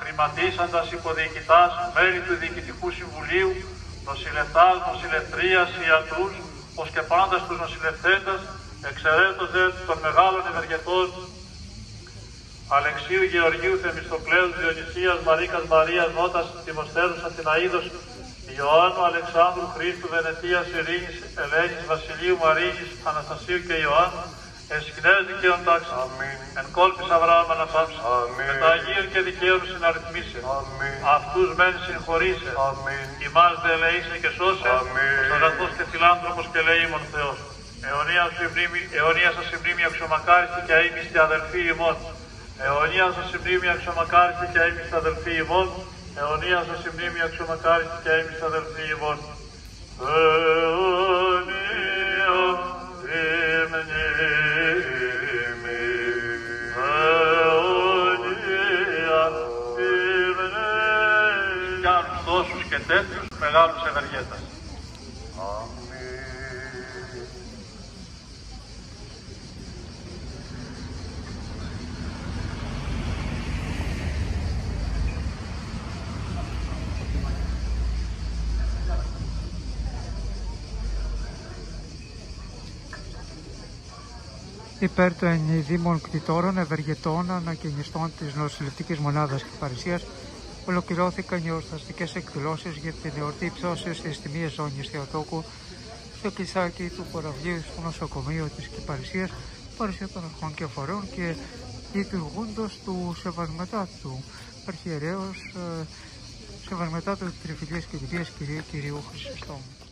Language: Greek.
Χρηματίσαντας υποδιοικητάς μέλη του Διοικητικού Συμβουλίου, νοσηλευτάς, νοσηλευτρίας, ιατρούς, ως και πάντα στους νοσηλευτέντας, εξαιρέτως δε των μεγάλων ευεργετών. Αλεξίου Γεωργίου Θεμιστοκλέους Διονυσίας Μαρίκας Μαρίας Νότας Τιμοστέρους Αθηναίδος Ιωάννου Αλεξάνδρου Χρήστου Βενετίας Ειρήνης Ελένης Βασιλείου Μαρίνης Αναστασίου και Ιωάννου Εσχυνές δικαίων τάξης. Αμήν. Εν κόλπης Αβραάμ αναπαύσει. Αμήν. Με τα Αγίων και δικαίων συναριθμίσε. Αμήν. Αυτούς μεν συγχωρήσε. Αμήν. Ημάς δε ελεήσε και σώσε. Αμήν. Ως αγαθός και φιλάνθρωπος και ελεήμων Θεός. Αιωνία σου μνήμη, αιωνία σας η μνήμη αξιομακάριστη και αείμιστη αδελφή ημών. Αιωνία σας η μνήμη αξιομακάριστη και αείμιστη αδελφή ημών. Αιωνία σας η μνήμη αξιομακάριστη και αείμιστη αδελφή ημών. Αιωνία και τέτοιους μεγάλους ευεργέτας. Αμήν. υπέρ των ενδύμων κτητόρων, ευεργετών, ανακαινιστών της νοσηλευτικής μονάδας Κυπαρισίας ολοκληρώθηκαν οι ορταστικέ εκδηλώσεις για την εορτή ψώσεως της τιμίας ζώνης Θεοτόκου στο κλεισάκι του Κοραυγίου στο νοσοκομείο της Κυπαρισίας παρουσία των αρχών και φορέων και λειτουργούντος του σεβασμετά του αρχιερέως ε, σεβασμετά του Τριφυλίας και Κυρίου Κυρίου Χριστόφου.